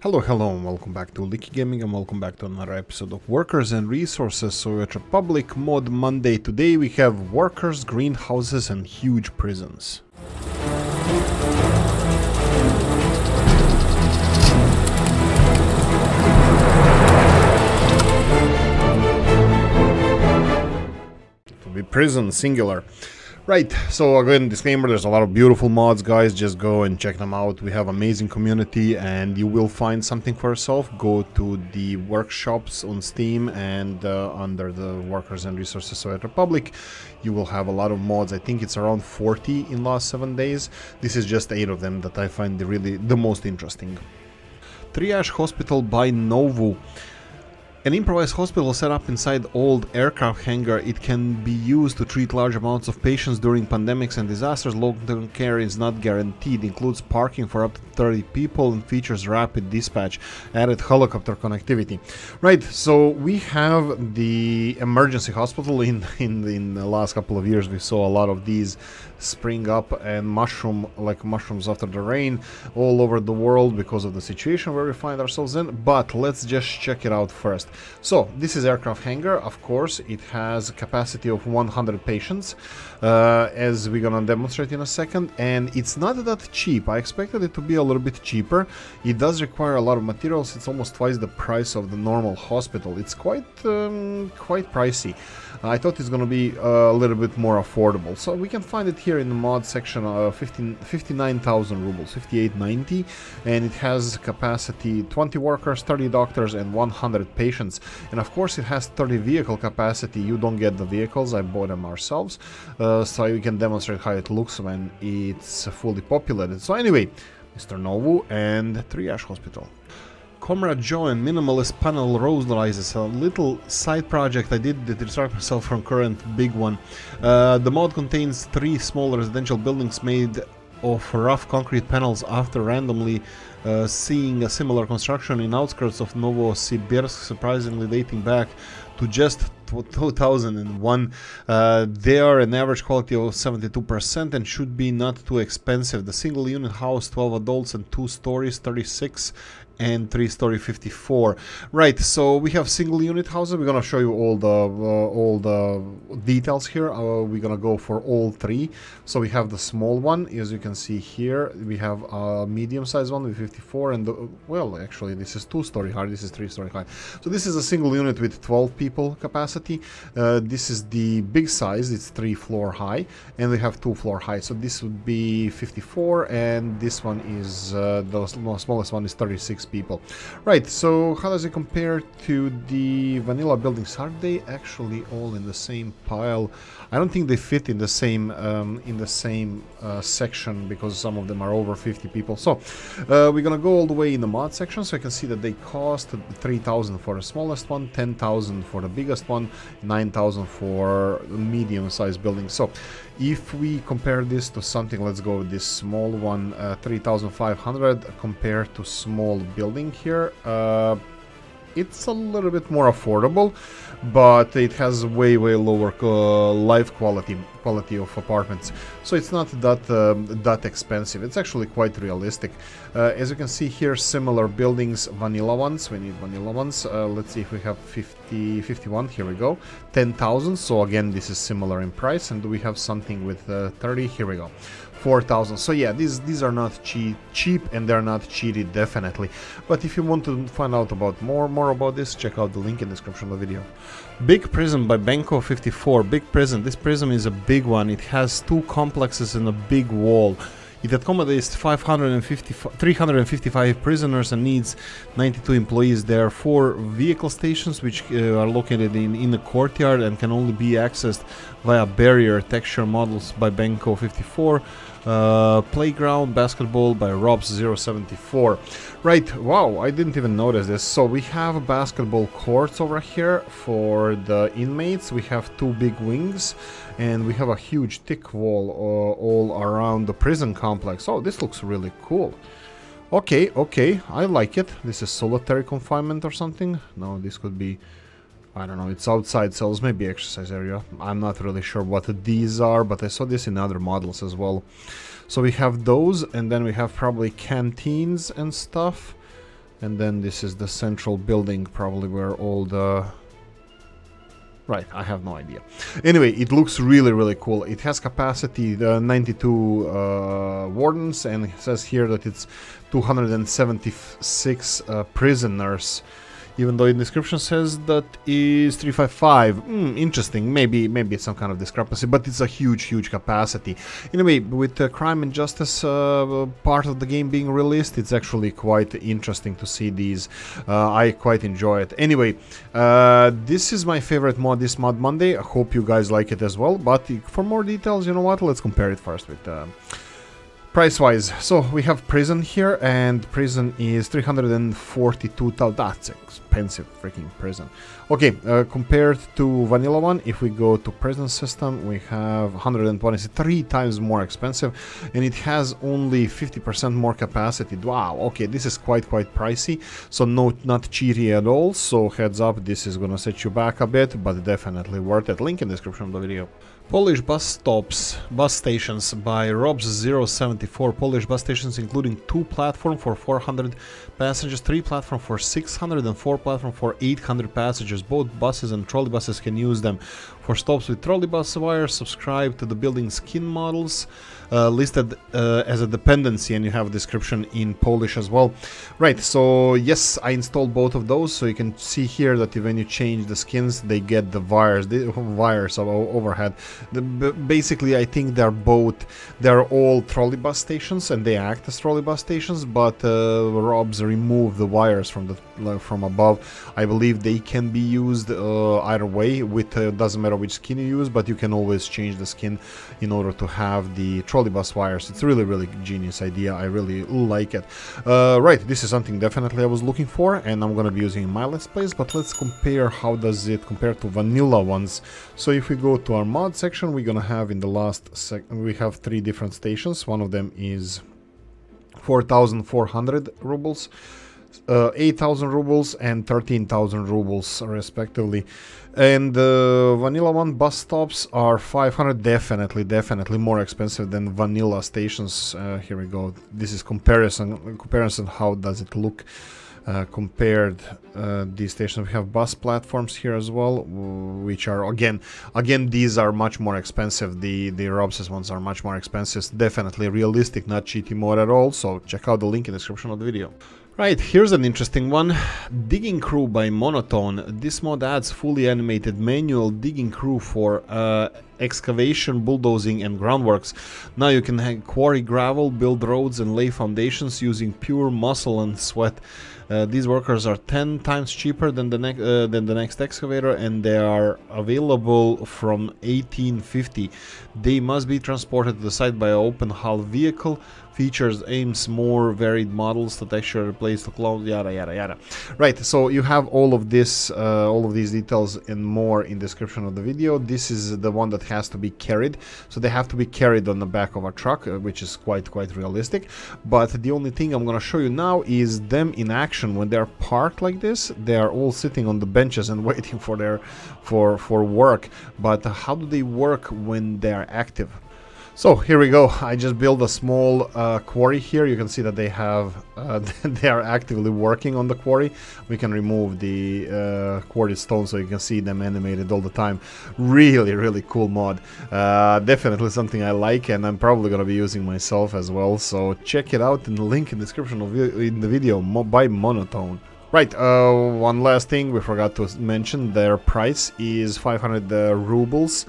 Hello, hello, and welcome back to Oolykee Gaming, and welcome back to another episode of Workers and Resources Soviet Republic Mod Monday. Today we have workers, greenhouses, and huge prisons. It will be prison singular. Right, so again, disclaimer, there's a lot of beautiful mods, guys, just go and check them out. We have amazing community and you will find something for yourself. Go to the workshops on Steam and uh, under the Workers and Resources Soviet Republic, you will have a lot of mods. I think it's around 40 in last 7 days. This is just 8 of them that I find really the most interesting. Triage Hospital by Novu. An improvised hospital set up inside old aircraft hangar, it can be used to treat large amounts of patients during pandemics and disasters. Long-term care is not guaranteed, includes parking for up to 30 people and features rapid dispatch, added helicopter connectivity. Right, so we have the emergency hospital in, in, in the last couple of years. We saw a lot of these spring up and mushroom like mushrooms after the rain all over the world because of the situation where we find ourselves in. But let's just check it out first. So this is aircraft hangar. Of course, it has capacity of 100 patients, uh, as we're gonna demonstrate in a second. And it's not that cheap. I expected it to be a little bit cheaper. It does require a lot of materials. It's almost twice the price of the normal hospital. It's quite um, quite pricey. I thought it's gonna be a little bit more affordable. So we can find it here in the mod section. Uh, 15, 59,000 rubles, 5890, and it has capacity 20 workers, 30 doctors, and 100 patients. And of course, it has 30 vehicle capacity. You don't get the vehicles. I bought them ourselves, uh, so we can demonstrate how it looks when it's fully populated. So anyway, Mr. Novu and Triage Hospital. Comrade Joe and Minimalist Panel Lowrises, a little side project I did to distract myself from current big one. Uh, the mod contains three small residential buildings made of rough concrete panels after randomly uh, seeing a similar construction in outskirts of Novosibirsk, surprisingly dating back to just 2001 uh, they are an average quality of 72% and should be not too expensive the single unit house 12 adults and 2 stories 36 and 3 story 54 right so we have single unit houses. We're gonna show you all the uh, all the details here. Uh, we're gonna go for all three. So we have the small one as you can see here. We have a medium sized one with 54 and the, well actually this is two story high. This is three story high. So this is a single unit with 12 people capacity. Uh, this is the big size, it's three floor high, and we have two floor high. So this would be 54, and this one is uh, the smallest one is 36 people. Right. So how does it compare to the vanilla buildings? Are they actually all in the same pile? I don't think they fit in the same um, in the same uh, section because some of them are over 50 people. So uh, we're gonna go all the way in the mod section, so you can see that they cost 3,000 for the smallest one, 10,000 for the biggest one, 9,000 for medium-sized buildings. So if we compare this to something, let's go with this small one, uh, 3,500 compared to small building here. Uh, it's a little bit more affordable, but it has way way lower uh, life quality quality of apartments. So it's not that um, that expensive. It's actually quite realistic. Uh, as you can see here, similar buildings, vanilla ones. We need vanilla ones. Uh, let's see if we have 50, 51. Here we go. 10,000. So again, this is similar in price. And do we have something with uh, 30? Here we go. 4000 so yeah these these are not cheap cheap and they're not cheated definitely. But if you want to find out about more more about this check out the link in the description of the video. Big prison by benko 54 big prison this prison is a big one. It has two complexes and a big wall. It accommodates 550, 355 prisoners and needs 92 employees. There are four vehicle stations which uh, are located in, in the courtyard and can only be accessed via barrier texture models by Benko 54. Uh, playground basketball by Robs074. Right, wow, I didn't even notice this. So we have a basketball courts over here for the inmates. We have two big wings and we have a huge thick wall uh, all around the prison complex. Oh, this looks really cool. Okay, okay, I like it. This is solitary confinement or something. No, this could be I don't know, it's outside cells, maybe exercise area. I'm not really sure what these are, but I saw this in other models as well. So we have those, and then we have probably canteens and stuff. And then this is the central building, probably where all the Right, I have no idea. Anyway, it looks really, really cool. It has capacity uh, 92 uh, wardens, and it says here that it's 276 uh, prisoners even though in description says that is 355 mm, interesting. Maybe maybe it's some kind of discrepancy but it's a huge huge capacity. Anyway with the crime and justice uh, part of the game being released it's actually quite interesting to see these. Uh, i quite enjoy it. Anyway uh, this is my favorite mod this mod monday. I hope you guys like it as well but for more details you know what? Let's compare it first with uh, Price-wise, so we have Prison here, and Prison is 342,000. That's expensive, freaking Prison. Okay, uh, compared to Vanilla one, if we go to Prison system, we have 123 times more expensive, and it has only 50% more capacity. Wow, okay, this is quite, quite pricey, so no, not cheaty at all, so heads up, this is gonna set you back a bit, but definitely worth it. Link in description of the video. Polish bus stops, bus stations by Robs 074. Polish bus stations including two platform for 400 passengers, three platform for 600 and four platform for 800 passengers. Both buses and trolleybuses can use them. For stops with trolleybus wires, subscribe to the building skin models uh, listed uh, as a dependency and you have a description in Polish as well. Right, so yes, I installed both of those, so you can see here that when you change the skins, they get the wires, the wires of overhead. The, basically, I think they're both, they're all trolleybus stations and they act as trolleybus stations, but uh, Robs remove the wires from the from above. I believe they can be used uh, either way, with uh, doesn't matter which skin you use, but you can always change the skin in order to have the trolleybus wires. It's really, really genius idea. I really like it. Uh, right, this is something definitely I was looking for, and I'm gonna be using in my Let's Plays, but let's compare how does it compare to vanilla ones. So if we go to our mod section, we're gonna have in the last sec we have three different stations. One of them is 4,400 rubles uh, 8,000 rubles and 13,000 rubles respectively. And the uh, vanilla one bus stops are 500, definitely, definitely more expensive than vanilla stations. Uh, here we go. This is comparison, comparison. How does it look? Uh, compared uh, these stations we have bus platforms here as well which are again again these are much more expensive the the Robses ones are much more expensive definitely realistic not cheaty mode at all so check out the link in the description of the video Right, here's an interesting one. Digging Crew by Monotone. This mod adds fully animated manual digging crew for uh, excavation, bulldozing and groundworks. Now you can quarry gravel, build roads and lay foundations using pure muscle and sweat. Uh, these workers are 10 times cheaper than the, uh, than the next excavator and they are available from 1850. They must be transported to the site by open hull vehicle features aims more varied models to texture replace the clone yada yada yada. Right so you have all of this uh, all of these details and more in description of the video. This is the one that has to be carried. So they have to be carried on the back of a truck uh, which is quite quite realistic. But the only thing i'm going to show you now is them in action. When they're parked like this they are all sitting on the benches and waiting for their for for work. But how do they work when they are active so here we go. I just built a small uh, quarry here. You can see that they have uh, they are actively working on the quarry. We can remove the uh, quarry stone so you can see them animated all the time. Really, really cool mod. Uh, definitely something I like and I'm probably gonna be using myself as well. So check it out in the link in the description of in the video mo by Monotone. Right, uh, one last thing we forgot to mention. Their price is 500 uh, rubles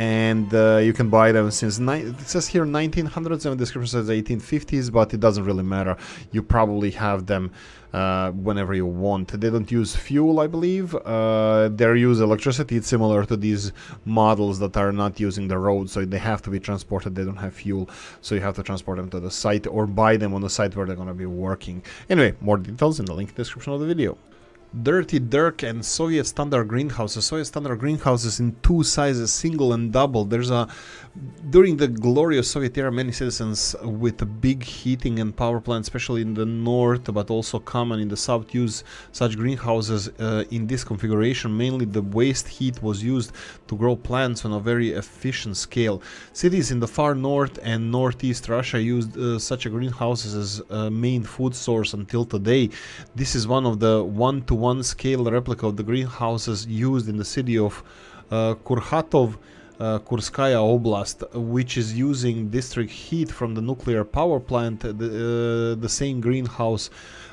and uh, you can buy them since it says here 1900s and the description says 1850s but it doesn't really matter. You probably have them uh, whenever you want. They don't use fuel I believe. Uh, they use electricity. It's similar to these models that are not using the road so they have to be transported. They don't have fuel so you have to transport them to the site or buy them on the site where they're going to be working. Anyway more details in the link description of the video Dirty Dirk and Soviet standard greenhouses. Soviet standard greenhouses in two sizes, single and double. There's a during the glorious Soviet era, many citizens with a big heating and power plant, especially in the north, but also common in the south, use such greenhouses uh, in this configuration. Mainly, the waste heat was used to grow plants on a very efficient scale. Cities in the far north and northeast Russia used uh, such a greenhouses as a main food source until today. This is one of the one-to-one -one scale replica of the greenhouses used in the city of uh, Kurchatov uh, Kurskaya Oblast, which is using district heat from the nuclear power plant. The, uh, the same greenhouse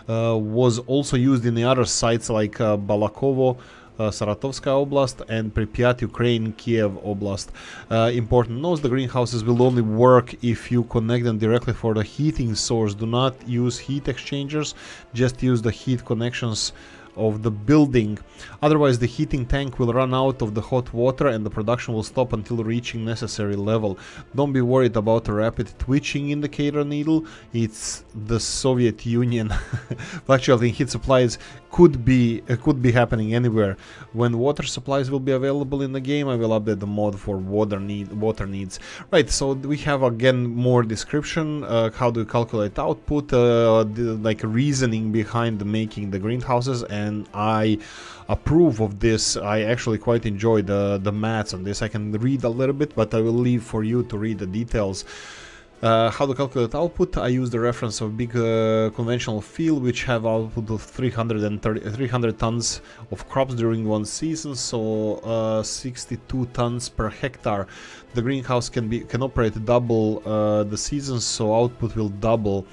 uh, was also used in the other sites like uh, Balakovo, uh, Saratovskaya Oblast and Pripyat, Ukraine, Kiev Oblast. Uh, important notes, the greenhouses will only work if you connect them directly for the heating source. Do not use heat exchangers, just use the heat connections of the building. Otherwise, the heating tank will run out of the hot water and the production will stop until reaching necessary level. Don't be worried about a rapid twitching indicator needle. It's the Soviet Union. Fluctuating heat supplies could be uh, could be happening anywhere. When water supplies will be available in the game, I will update the mod for water need water needs. Right. So we have again more description. Uh, how do you calculate output? Uh, the, like reasoning behind making the greenhouses and and I approve of this. I actually quite enjoy the, the maths on this. I can read a little bit, but I will leave for you to read the details. Uh, how to calculate output, I use the reference of big uh, conventional field which have output of 330, 300 tons of crops during one season, so uh, 62 tons per hectare. The greenhouse can be can operate double uh, the seasons, so output will double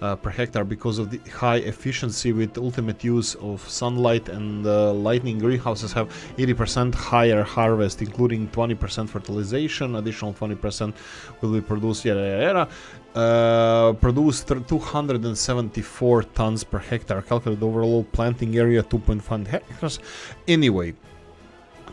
uh, per hectare because of the high efficiency with ultimate use of sunlight and uh, lightning greenhouses have 80% higher harvest including 20% fertilization. Additional 20% will be produced yada yada yada produced 274 tons per hectare. Calculated overall planting area 2.5 hectares. Anyway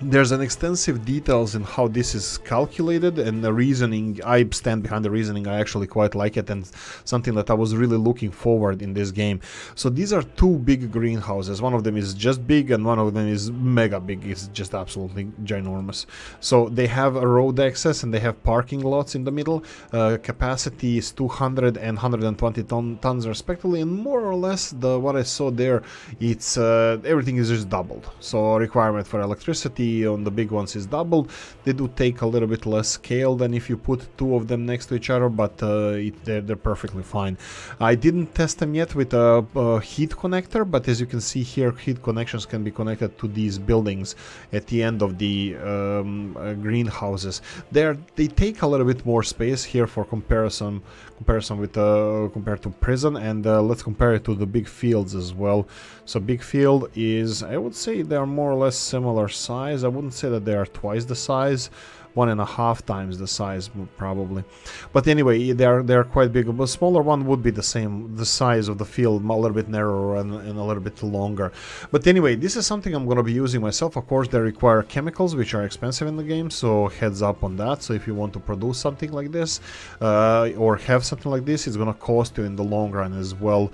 there's an extensive details in how this is calculated and the reasoning i stand behind the reasoning i actually quite like it and something that i was really looking forward in this game. So these are two big greenhouses. One of them is just big and one of them is mega big. It's just absolutely ginormous. So they have a road access and they have parking lots in the middle. Uh, capacity is 200 and 120 ton, tons respectively and more or less the what i saw there it's uh, everything is just doubled. So requirement for electricity on the big ones is doubled. They do take a little bit less scale than if you put two of them next to each other, but uh, it, they're, they're, perfectly fine. I didn't test them yet with a, a, heat connector, but as you can see here, heat connections can be connected to these buildings at the end of the um, uh, greenhouses. They're, they take a little bit more space here for comparison comparison with uh, compared to prison and uh, let's compare it to the big fields as well so big field is I would say they are more or less similar size I wouldn't say that they are twice the size. One and a half times the size probably. But anyway they're they're quite big. A smaller one would be the same the size of the field a little bit narrower and, and a little bit longer. But anyway this is something i'm going to be using myself. Of course they require chemicals which are expensive in the game so heads up on that. So if you want to produce something like this uh, or have something like this it's going to cost you in the long run as well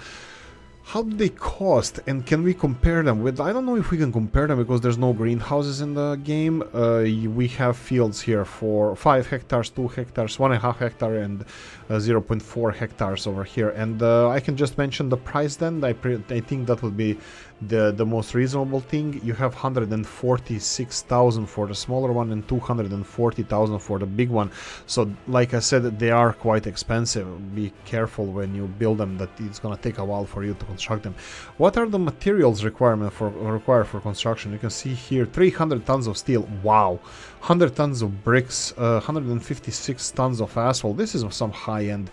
how do they cost and can we compare them with i don't know if we can compare them because there's no greenhouses in the game. Uh, we have fields here for five hectares two hectares one and a half hectare and uh, 0.4 hectares over here. And uh, i can just mention the price then. I, I think that would be the the most reasonable thing you have 146,000 for the smaller one and 240,000 for the big one. So like I said they are quite expensive. Be careful when you build them that it's gonna take a while for you to construct them. What are the materials requirement for required for construction? You can see here 300 tons of steel. Wow. 100 tons of bricks uh, 156 tons of asphalt. This is some high-end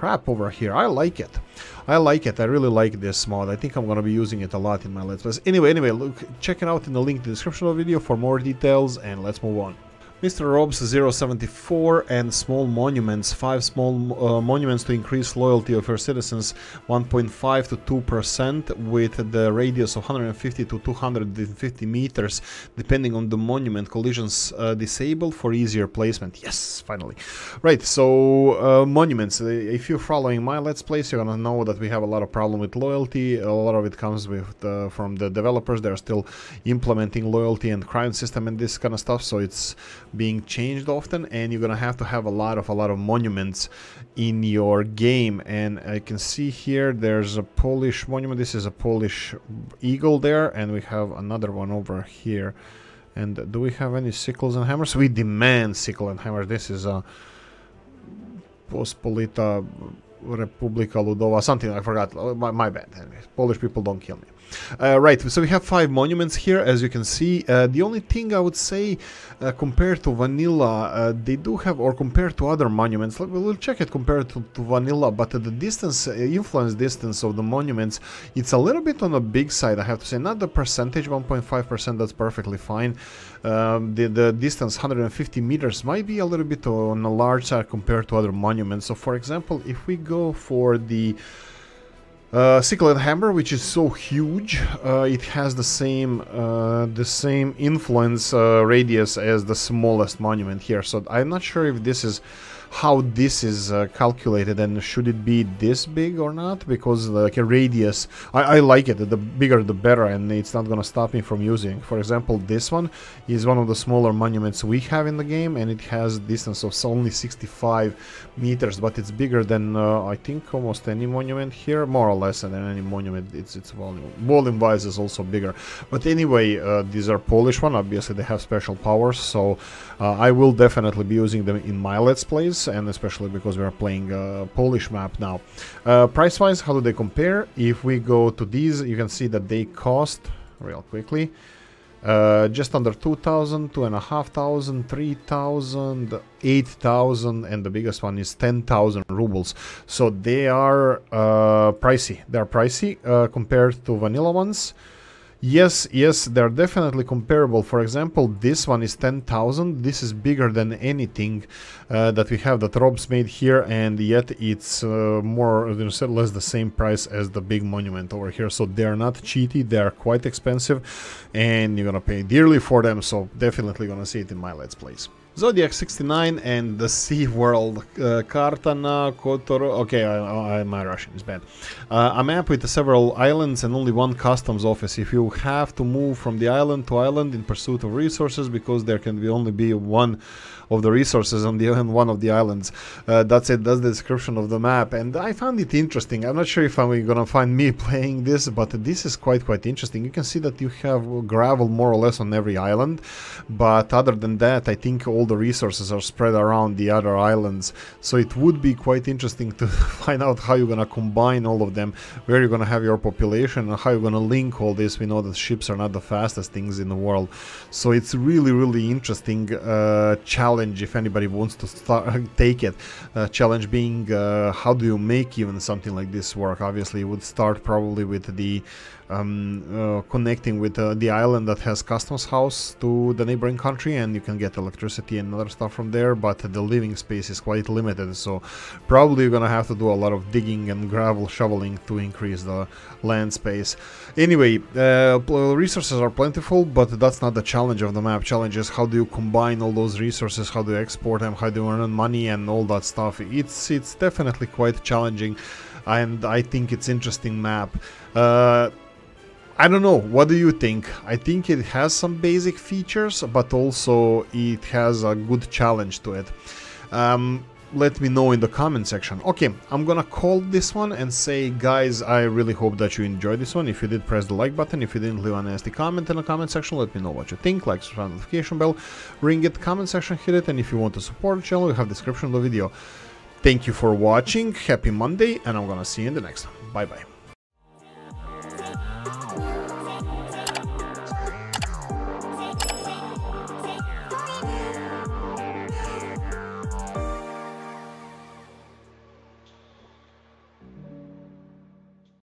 crap over here. I like it. I like it. I really like this mod. I think I'm going to be using it a lot in my Let's Plays. Anyway, anyway, look, check it out in the link in the description of the video for more details, and let's move on. Mr. Robs 074 and small monuments, 5 small uh, monuments to increase loyalty of your citizens 1.5 to 2% with the radius of 150 to 250 meters depending on the monument collisions uh, disabled for easier placement. Yes, finally. Right, so uh, monuments, uh, if you're following my Let's Plays you're gonna know that we have a lot of problem with loyalty, a lot of it comes with from the developers, they're still implementing loyalty and crime system and this kind of stuff so it's being changed often and you're gonna have to have a lot of a lot of monuments in your game. And I can see here there's a Polish monument. This is a Polish eagle there and we have another one over here. And do we have any sickles and hammers? We demand sickle and hammer this is a Pospolita Republika Ludowa something I forgot. My, my bad. Polish people don't kill me uh, right, so we have five monuments here, as you can see. Uh, the only thing I would say, uh, compared to Vanilla, uh, they do have, or compared to other monuments, we'll check it compared to, to Vanilla, but the distance, uh, influence distance of the monuments, it's a little bit on the big side, I have to say. Not the percentage, 1.5%, that's perfectly fine. Um, the, the distance, 150 meters, might be a little bit on the large side compared to other monuments. So, for example, if we go for the uh, Hammer, which is so huge, uh, it has the same uh, the same influence uh, radius as the smallest monument here. So I'm not sure if this is how this is uh, calculated and should it be this big or not? Because like a radius I, I, like it. The bigger the better and it's not gonna stop me from using. For example this one is one of the smaller monuments we have in the game and it has distance of only 65 meters but it's bigger than uh, I think almost any monument here more or less than any monument. It's its volume volume wise is also bigger. But anyway uh, these are Polish one. Obviously they have special powers so uh, I will definitely be using them in my let's plays and especially because we are playing a Polish map now. Uh, Price-wise, how do they compare? If we go to these, you can see that they cost, real quickly, uh, just under 2,000, 2,500, 3,000, 8,000 and the biggest one is 10,000 rubles. So they are uh, pricey. They are pricey uh, compared to vanilla ones. Yes, yes, they're definitely comparable. For example, this one is 10,000. This is bigger than anything uh, that we have that Rob's made here, and yet it's uh, more or less the same price as the big monument over here. So they're not cheaty, they're quite expensive, and you're gonna pay dearly for them. So definitely gonna see it in my Let's Plays. Zodiac 69 and the Sea World. Uh, Kartana, Kotoro. Okay, I, I, my Russian is bad. Uh, a map with several islands and only one customs office. If you have to move from the island to island in pursuit of resources, because there can be only be one of the resources on the on one of the islands. Uh, that's it. That's the description of the map, and I found it interesting. I'm not sure if I'm gonna find me playing this, but this is quite quite interesting. You can see that you have gravel more or less on every island, but other than that, I think all the resources are spread around the other islands. So it would be quite interesting to find out how you're gonna combine all of them, where you're gonna have your population, and how you're gonna link all this. We know that ships are not the fastest things in the world, so it's really really interesting uh, challenge challenge if anybody wants to start, take it. Uh, challenge being uh, how do you make even something like this work? Obviously, would start probably with the um, uh, connecting with uh, the island that has customs house to the neighboring country and you can get electricity and other stuff from there but the living space is quite limited so probably you're gonna have to do a lot of digging and gravel shoveling to increase the land space. Anyway uh, resources are plentiful but that's not the challenge of the map. Challenge is how do you combine all those resources how do you export them how do you earn money and all that stuff. It's it's definitely quite challenging and I think it's interesting map. Uh, I don't know, what do you think? I think it has some basic features, but also it has a good challenge to it. Um, let me know in the comment section. Okay, I'm gonna call this one and say, guys, I really hope that you enjoyed this one. If you did, press the like button. If you didn't, leave a nasty comment in the comment section. Let me know what you think. Like, subscribe, notification bell, ring it, comment section, hit it. And if you want to support the channel, you have description of the video. Thank you for watching. Happy Monday, and I'm gonna see you in the next one. Bye bye.